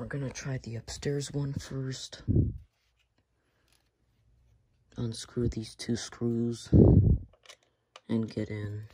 We're gonna try the upstairs one first. Unscrew these two screws and get in.